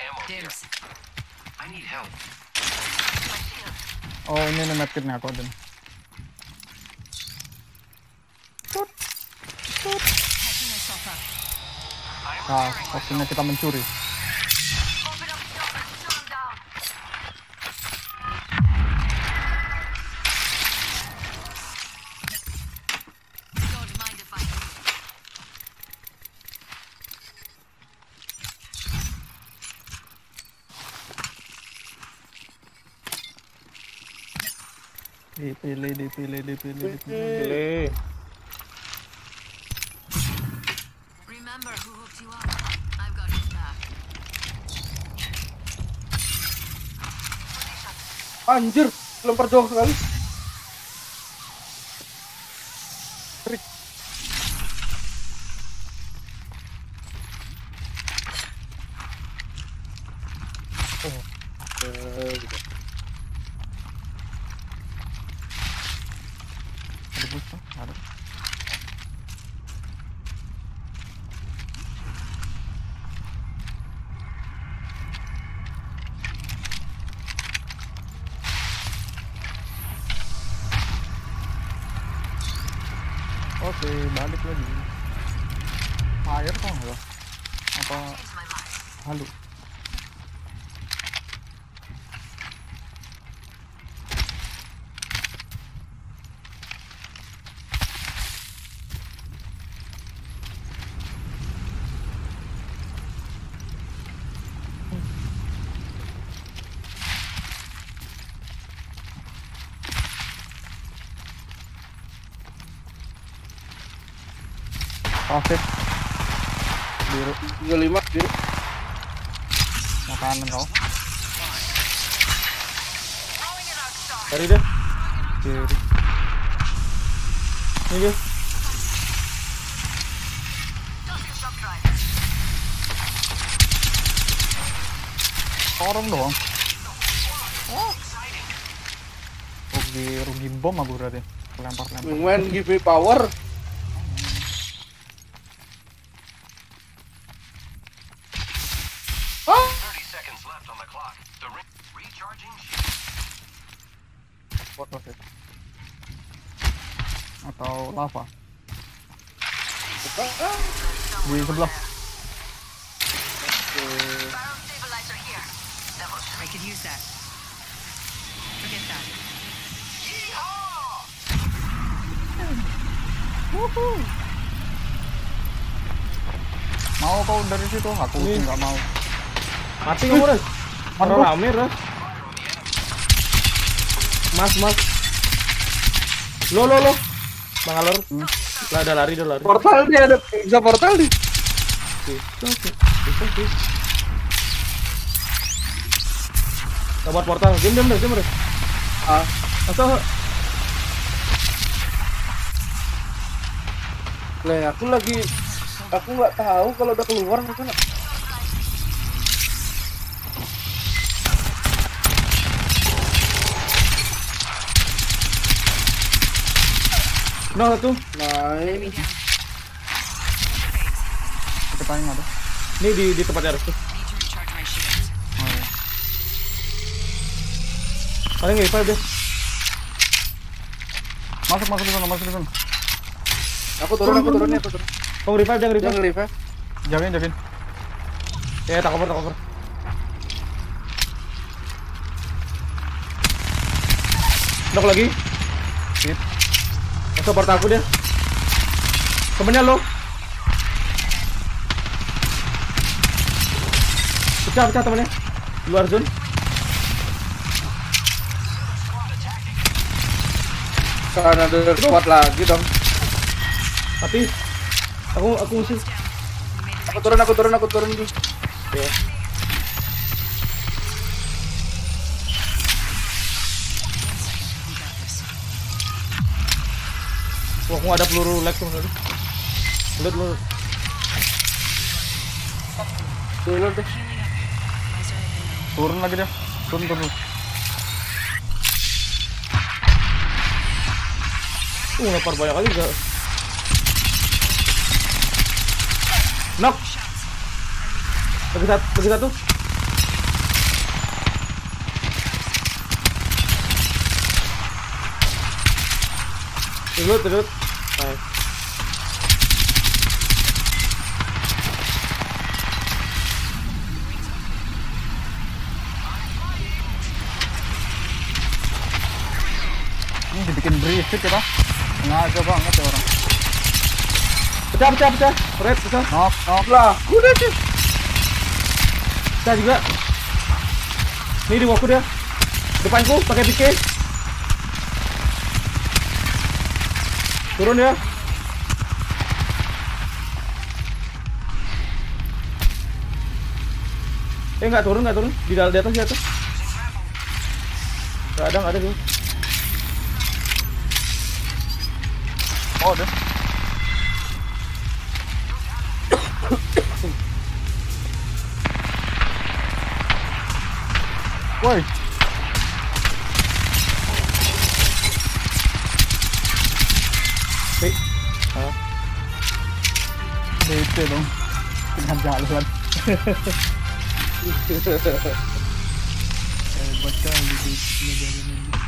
ammo here. Dims. I need help. Oh ini nih aku ada. nih. Patching myself up. Nah, waktunya kita mencuri. Dipilih, dipilih, dipilih, dipilih. Pilih. Remember who hooked you up. I've got his back. Anjir, lempar jauh sekali. Oh. Eh, gitu. Ada bus tuh, ada. Oke, balik lagi. Fire kok enggak? Apa halu? Pasif biru 35 biru. makanan kau Cari deh. kiri Ini dia. orang doang rugi rugi bom aku berarti lempar lempar Wingman give me power. Left on the clock. The ring recharging shield. What was it? atau lava di sebelah Barrel stabilizer here. Level I could use that. Forget that. mau kau dari situ aku nggak mau mati kamu, Res. Lu? rame, Res. Mas, mas. Lo, lo, lo. Bang Alor. Lah, udah lari, udah lari. Portal dia ada bisa portal nih. Bisa, bisa, bisa, bisa. Kita buat portal. Diam, diam, diam. Ah, Atau lah aku lagi aku nggak tahu kalau udah keluar kan. Nah, satu. Nah, down. kita yang ada Ini di di tempatnya Res tuh. Oh, iya. Paling revive deh. masuk masuk di sana masuk di sana aku turun aku turun ya aku turun. Kamu revive, jangan revive. nge-revive. jagain jagain Ya, tak cover, tak cover. Knock lagi. Portal aku dia. Temennya lo. Pecah, pecah temennya. Luar zone. Kan ada squad lagi dong. Mati. Aku aku musuh. Aku turun aku turun aku turun. Ya. We Wah, aku ada peluru lag tuh. Lihat lu. Deh. turun lagi dia turun turun Uh, lempar banyak kali enggak. Knock. Lagi satu, lagi satu. Reload. Nice. Ini dibikin berisik kita. Sengaja banget ya orang. Pecah, pecah, pecah. Red, pecah. Knock, knock. Lah, Udah sih. Pecah juga. Nih di walku dia. Depanku pakai PK. Turun ya. Eh nggak turun nggak turun di dalam di atas di atas. Nggak ada nggak ada tuh. Oh, deh. Woi, bete dong. Dengan jalan. Hebat kali di jalan ini.